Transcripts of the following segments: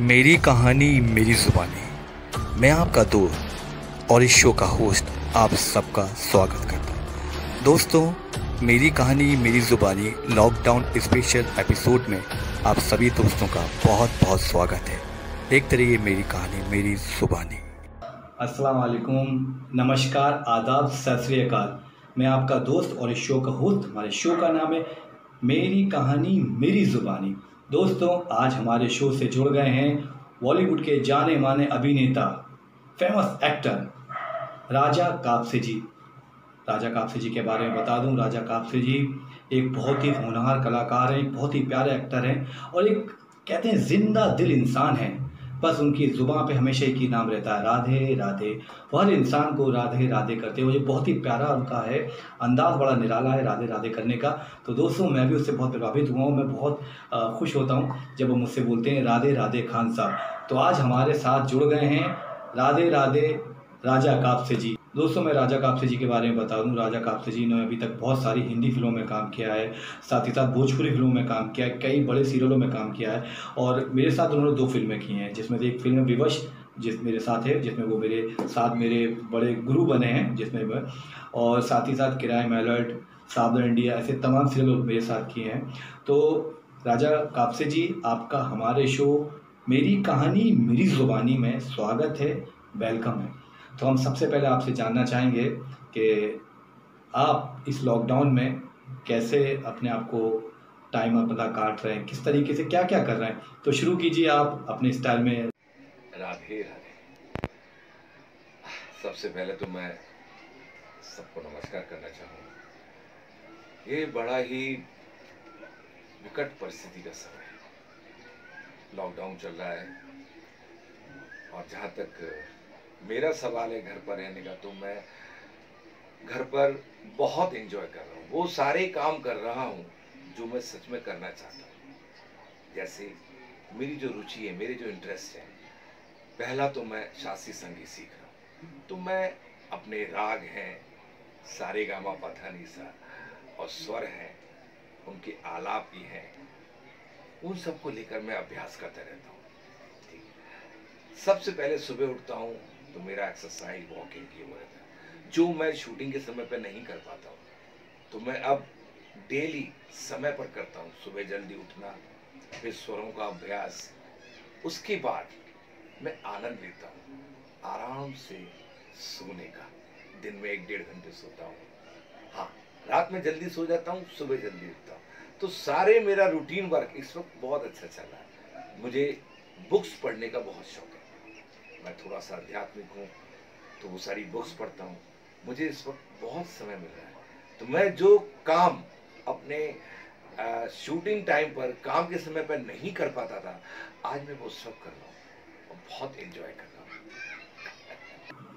मेरी कहानी मेरी जुबानी। मैं आपका दोस्त और इस शो का होस्ट आप सबका स्वागत करता हूँ। दोस्तों, मेरी कहानी मेरी जुबानी लॉकडाउन स्पेशल एपिसोड में आप सभी दोस्तों का बहुत बहुत स्वागत है। एक तरीके मेरी कहानी मेरी जुबानी। अस्सलाम वालेकुम नमस्कार, आदाब, सत श्री अकाल। मैं आपका दोस्त और इस शो का होस्ट। हमारे शो का नाम है मेरी कहानी मेरी ज़ुबानी। दोस्तों, आज हमारे शो से जुड़ गए हैं बॉलीवुड के जाने माने अभिनेता फ़ेमस एक्टर राजा कापसे जी राजा कापसे जी के बारे में बता दूँ, राजा कापसे जी एक बहुत ही होनहार कलाकार हैं, बहुत ही प्यारे एक्टर हैं और एक, कहते हैं, ज़िंदा दिल इंसान हैं। बस उनकी ज़ुबान पे हमेशा एक ही नाम रहता है, राधे राधे। वो हर इंसान को राधे राधे करते हुए बहुत ही प्यारा उनका है, अंदाज़ बड़ा निराला है, राधे राधे करने का। तो दोस्तों, मैं भी उससे बहुत प्रभावित हुआ हूँ, मैं बहुत खुश होता हूँ जब वो मुझसे बोलते हैं, राधे राधे खान साहब। तो आज हमारे साथ जुड़ गए हैं, राधे राधे, राजा कापसे जी। दोस्तों, मैं राजा कापसे जी के बारे में बता दूँ। राजा कापसे जी ने अभी तक बहुत सारी हिंदी फ़िल्मों में काम किया है, साथ ही साथ भोजपुरी फ़िल्मों में काम किया है, कई बड़े सीरियलों में काम किया है और मेरे साथ उन्होंने दो फ़िल्में की हैं, जिसमें से एक फ़िल्म विवश, जिस मेरे साथ है, जिसमें वो मेरे साथ मेरे बड़े गुरु बने हैं, जिसमें और साथ ही साथ किराए मेलट सावधान इंडिया, ऐसे तमाम सीरियल मेरे साथ किए हैं। तो राजा कापसे जी, आपका हमारे शो मेरी कहानी, मेरी ज़ुबानी में स्वागत है वेलकम है। तो हम सबसे पहले आपसे जानना चाहेंगे कि आप इस लॉकडाउन में कैसे अपने आप को टाइम अपना काट रहे हैं? किस तरीके से क्या क्या कर रहे हैं? तो शुरू कीजिए आप अपने स्टाइल में। राधे राधे। सबसे पहले तो मैं सबको नमस्कार करना चाहूँगा। ये बड़ा ही विकट परिस्थिति का समय है। लॉकडाउन चल रहा है और जहाँ तक मेरा सवाल है घर पर रहने का तो मैं घर पर बहुत इंजॉय कर रहा हूँ। वो सारे काम कर रहा हूँ जो मैं सच में करना चाहता हूँ। जैसे मेरी जो रुचि है, मेरे जो इंटरेस्ट है, पहला तो मैं शास्त्रीय संगीत सीख रहा हूँ। तो मैं अपने राग हैं, सारे गामा पथा निशा और स्वर हैं, उनके आलाप भी हैं, उन सबको लेकर मैं अभ्यास करता रहता हूँ। सबसे पहले सुबह उठता हूँ तो मेरा एक्सरसाइज वॉकिंग की है जो मैं शूटिंग के समय पर नहीं कर पाता हूँ तो मैं अब डेली समय पर करता हूँ। सुबह जल्दी उठना, फिर स्वरों का अभ्यास, उसके बाद मैं आनंद लेता हूँ, आराम से सोने का। दिन में एक डेढ़ घंटे सोता हूँ। हाँ रात में जल्दी सो जाता हूँ, सुबह जल्दी उठता हूँ। तो सारे मेरा रूटीन वर्क इस वक्त बहुत अच्छा चल रहा है। मुझे बुक्स पढ़ने का बहुत शौक मैं थोड़ा सा आध्यात्मिक हूँ तो वो सारी बुक्स पढ़ता हूँ। मुझे इस वक्त बहुत समय मिल रहा है। तो मैं जो काम अपने शूटिंग टाइम पर, काम के समय पर नहीं कर पाता था, आज मैं वो सब कर रहा हूँ और बहुत एंजॉय कर रहा हूँ।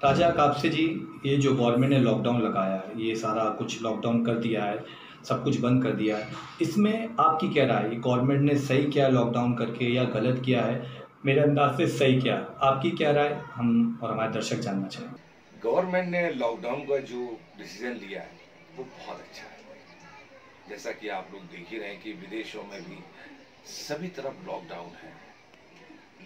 राजा कापसे जी, ये जो गवर्नमेंट ने लॉकडाउन लगाया है, ये सारा कुछ लॉकडाउन कर दिया है, सब कुछ बंद कर दिया है, इसमें आपकी क्या राय गवर्नमेंट ने सही किया लॉकडाउन करके या गलत किया है? मेरे अंदाज से सही क्या? आपकी क्या राय? हम और हमारे दर्शक जानना चाहेंगे। गवर्नमेंट ने लॉकडाउन का जो डिसीज़न लिया है, वो बहुत अच्छा है। जैसा कि आप लोग देख ही रहे हैं कि विदेशों में भी सभी तरफ़ लॉकडाउन है।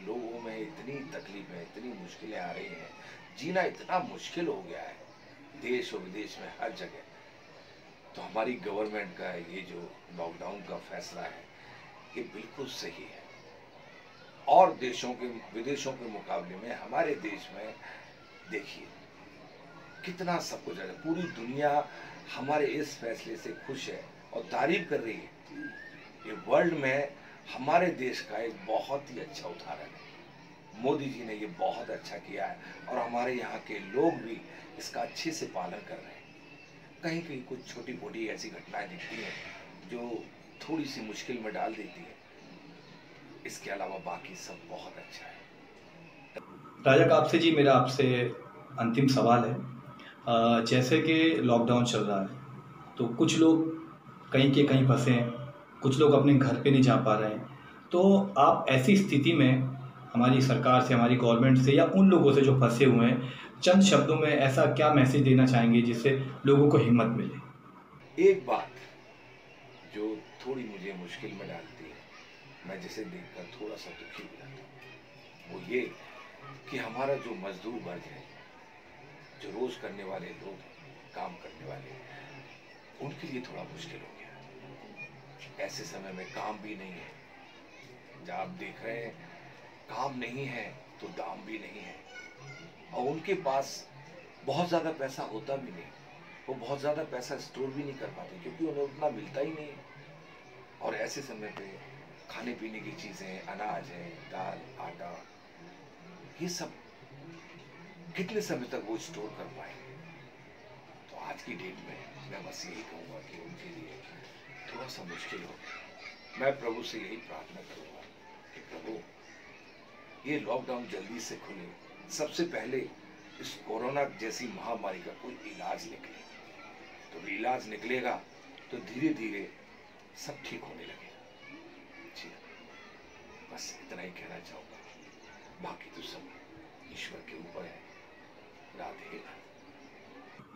लोगों में इतनी तकलीफें, इतनी मुश्किलें आ रही हैं। जीना इतना मुश्किल हो गया है, देश और विदेश में हर जगह। तो हमारी गवर्नमेंट का ये जो लॉकडाउन का फैसला है, ये बिल्कुल सही है। और देशों के, विदेशों के मुकाबले में, हमारे देश में, देखिए, कितना सब कुछ है। पूरी दुनिया हमारे इस फैसले से खुश है और तारीफ़ कर रही है। ये वर्ल्ड में हमारे देश का एक बहुत ही अच्छा उदाहरण है। मोदी जी ने ये बहुत अच्छा किया है और हमारे यहाँ के लोग भी इसका अच्छे से पालन कर रहे हैं। कहीं कहीं कुछ छोटी मोटी ऐसी घटनाएँ दिखती हैं जो थोड़ी सी मुश्किल में डाल देती है। इसके अलावा बाकी सब बहुत अच्छा है। राजा कापसे जी मेरा आपसे अंतिम सवाल है। जैसे कि लॉकडाउन चल रहा है तो कुछ लोग कहीं के कहीं फंसे हैं कुछ लोग अपने घर पे नहीं जा पा रहे हैं। तो आप ऐसी स्थिति में हमारी सरकार से हमारी गवर्नमेंट से या उन लोगों से जो फंसे हुए हैं चंद शब्दों में ऐसा क्या मैसेज देना चाहेंगे जिससे लोगों को हिम्मत मिले? एक बात जो थोड़ी मुझे मुश्किल में डालती मैं जिसे देखकर थोड़ा सा दुखी हो जाता हूँ। वो ये कि हमारा जो मजदूर वर्ग है, जो रोज करने वाले लोग काम करने वाले उनके लिए थोड़ा मुश्किल हो गया। ऐसे समय में काम भी नहीं है। जब आप देख रहे हैं, काम नहीं है तो दाम भी नहीं है। और उनके पास बहुत ज़्यादा पैसा होता भी नहीं। वो बहुत ज़्यादा पैसा स्टोर भी नहीं कर पाते क्योंकि उन्हें उतना मिलता ही नहीं। और ऐसे समय पे खाने पीने की चीज़ें, अनाज है, दाल, आटा, ये सब कितने समय तक वो स्टोर कर पाएँगे तो आज की डेट में मैं बस यही कहूँगा कि उनके लिए थोड़ा सा मुश्किल हो मैं प्रभु से यही प्रार्थना करूँगा कि प्रभु, ये लॉकडाउन जल्दी से खुले। सबसे पहले इस कोरोना जैसी महामारी का कोई इलाज निकले। तो इलाज निकलेगा तो धीरे धीरे सब ठीक होने लगेगा। बस इतना ही कहना चाहूँगा। बाकी तो सब ईश्वर के ऊपर है। राधे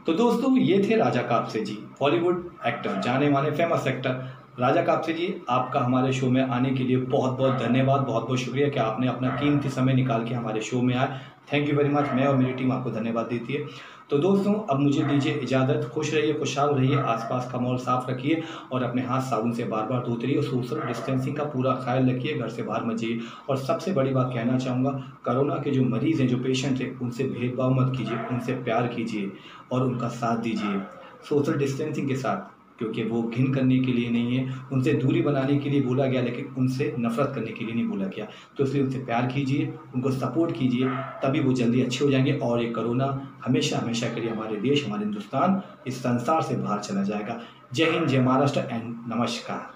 तो दोस्तों, ये थे राजा कापसे जी बॉलीवुड एक्टर जाने माने फ़ेमस एक्टर राजा कापसे जी, आपका हमारे शो में आने के लिए बहुत बहुत धन्यवाद बहुत बहुत शुक्रिया कि आपने अपना कीमती समय निकाल के हमारे शो में आए। थैंक यू वेरी मच मैं और मेरी टीम आपको धन्यवाद देती है। तो दोस्तों, अब मुझे दीजिए इजाज़त। खुश रहिए, खुशहाल रहिए, आसपास का माहौल साफ़ रखिए और अपने हाथ साबुन से बार बार धोते रहिए और सोशल डिस्टेंसिंग का पूरा ख्याल रखिए। घर से बाहर मत जाइए। और सबसे बड़ी बात कहना चाहूँगा, कोरोना के जो मरीज़ हैं, जो पेशेंट हैं, उनसे भेदभाव मत कीजिए, उनसे प्यार कीजिए और उनका साथ दीजिए। सोशल डिस्टेंसिंग के साथ। क्योंकि वो घिन करने के लिए नहीं है। उनसे दूरी बनाने के लिए बोला गया, लेकिन उनसे नफरत करने के लिए नहीं बोला गया। तो इसलिए उनसे प्यार कीजिए, उनको सपोर्ट कीजिए, तभी वो जल्दी अच्छे हो जाएँगे और ये कोरोना हमेशा हमेशा के लिए हमारे देश, हमारे हिंदुस्तान इस संसार से बाहर चला जाएगा। जय हिंद, जय महाराष्ट्र एंड नमस्कार।